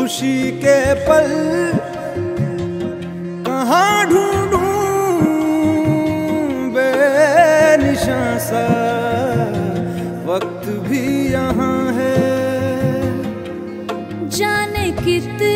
खुशी के पल कहाँ ढूंढूं बेनिशां सा वक्त भी यहाँ है। जाने कितने